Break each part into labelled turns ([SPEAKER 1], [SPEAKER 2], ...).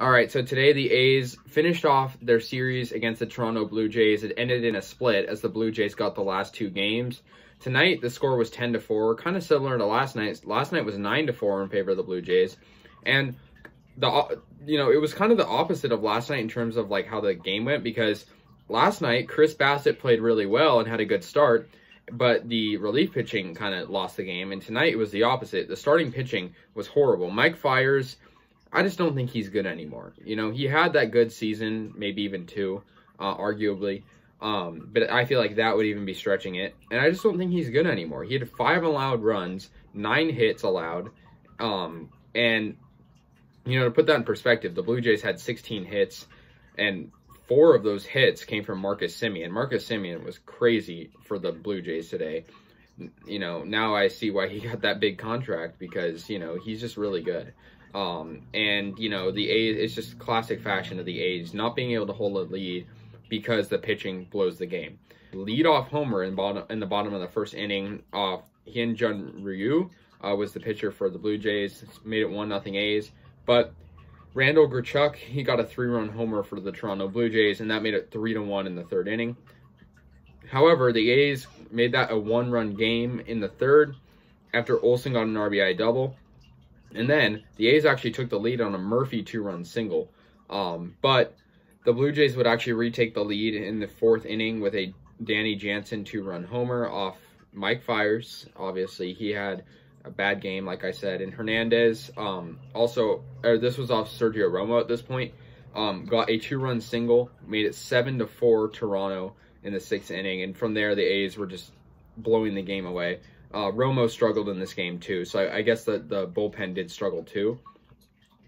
[SPEAKER 1] All right, so today the A's finished off their series against the Toronto Blue Jays. It ended in a split as the Blue Jays got the last two games. Tonight the score was 10 to 4, kind of similar to last night. Last night was 9 to 4 in favor of the Blue Jays. And the you know, it was kind of the opposite of last night in terms of like how the game went because last night Chris Bassitt played really well and had a good start, but the relief pitching kind of lost the game and tonight it was the opposite. The starting pitching was horrible. Mike Fiers I just don't think he's good anymore. You know, he had that good season, maybe even two, uh, arguably. Um, but I feel like that would even be stretching it. And I just don't think he's good anymore. He had five allowed runs, nine hits allowed. Um, and, you know, to put that in perspective, the Blue Jays had 16 hits, and four of those hits came from Marcus Semien. Marcus Semien was crazy for the Blue Jays today. You know, now I see why he got that big contract because, you know, he's just really good. Um, and, you know, the A's, it's just classic fashion of the A's not being able to hold a lead because the pitching blows the game. Lead off homer in, bottom, in the bottom of the first inning off Hyun Jin Ryu uh, was the pitcher for the Blue Jays. Made it 1 nothing A's. But Randall Grichuk, he got a three-run homer for the Toronto Blue Jays, and that made it 3 to one in the third inning. However, the A's made that a one-run game in the third after Olson got an RBI double. And then the A's actually took the lead on a Murphy two-run single. Um, but the Blue Jays would actually retake the lead in the fourth inning with a Danny Jansen two-run homer off Mike Fiers. Obviously, he had a bad game, like I said. And Hernandez, um, also, or this was off Sergio Romo at this point, um, got a two-run single, made it seven to four Toronto in the sixth inning, and from there the A's were just blowing the game away. Uh, Romo struggled in this game too, so I, I guess the, the bullpen did struggle too.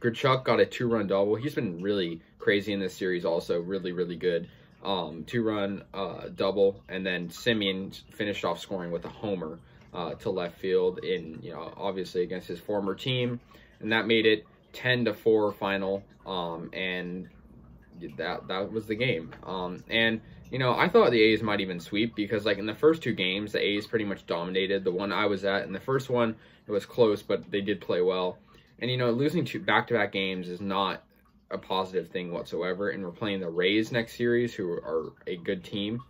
[SPEAKER 1] Grichuk got a two-run double. He's been really crazy in this series also, really, really good. Um, two-run uh, double, and then Semien finished off scoring with a homer uh, to left field in, you know, obviously against his former team, and that made it 10 to 4 final, um, and that that was the game. Um, and you know, I thought the A's might even sweep because, like, in the first two games, the A's pretty much dominated. The one I was at, in the first one, it was close, but they did play well. And, you know, losing two back-to-back games is not a positive thing whatsoever. And we're playing the Rays next series, who are a good team.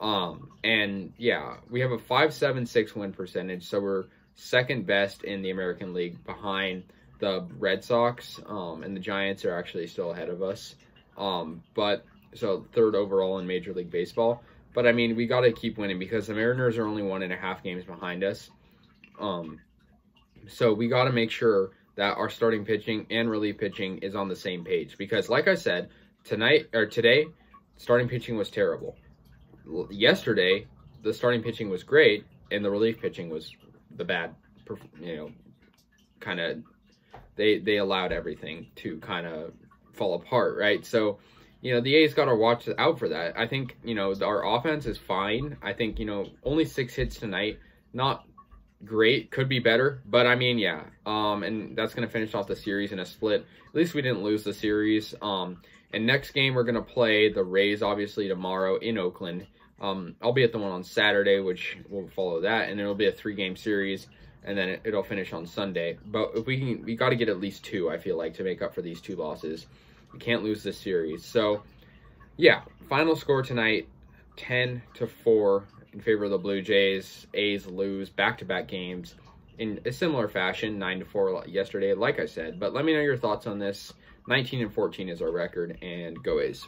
[SPEAKER 1] Um, and, yeah, we have a 5-7-6 win percentage, so we're second best in the American League behind the Red Sox, um, and the Giants are actually still ahead of us. Um, but so third overall in Major League Baseball. But I mean, we got to keep winning because the Mariners are only one and a half games behind us. Um, so we got to make sure that our starting pitching and relief pitching is on the same page because, like I said, tonight or today, starting pitching was terrible. Yesterday, the starting pitching was great and the relief pitching was the bad. You know, kind of they they allowed everything to kind of fall apart, right? So you know, the A's got to watch out for that. I think, you know, our offense is fine. I think, you know, only six hits tonight. Not great. Could be better. But, I mean, yeah. Um, and that's going to finish off the series in a split. At least we didn't lose the series. Um, and next game, we're going to play the Rays, obviously, tomorrow in Oakland. Um, I'll be at the one on Saturday, which will follow that. And it'll be a three-game series. And then it, will finish on Sunday. But if we can, we got to get at least two, I feel like, to make up for these two losses. We can't lose this series. So, yeah, final score tonight, 10 to 4 in favor of the Blue Jays. A's lose back-to-back -back games in a similar fashion, 9 to 4 yesterday, like I said. But let me know your thoughts on this. 19 and 14 is our record, and go A's.